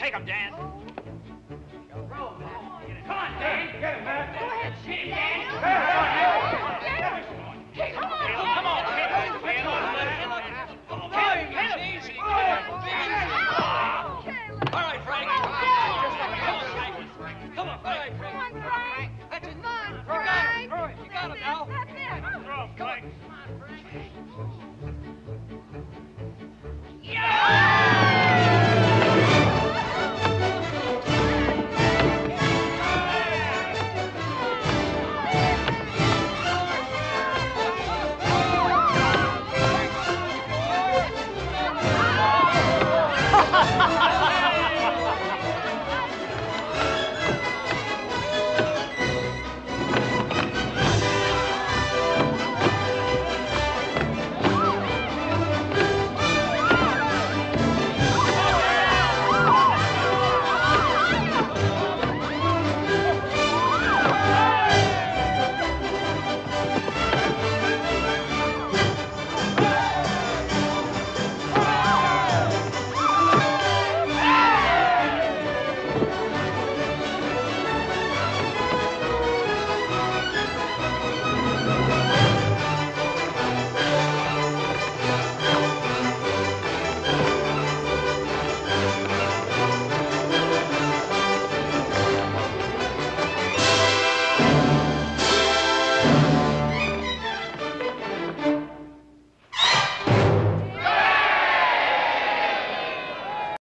Take him, Dan. Come on, Dan. Get him, man. Go ahead. Hit Dan. Come on, Come on, Come on, Come on, Come on, Come on, Come on, Come on, Frank. Come on, Come on, That's it. Come on, Frank. You got him now. That's it. Come on, Frank.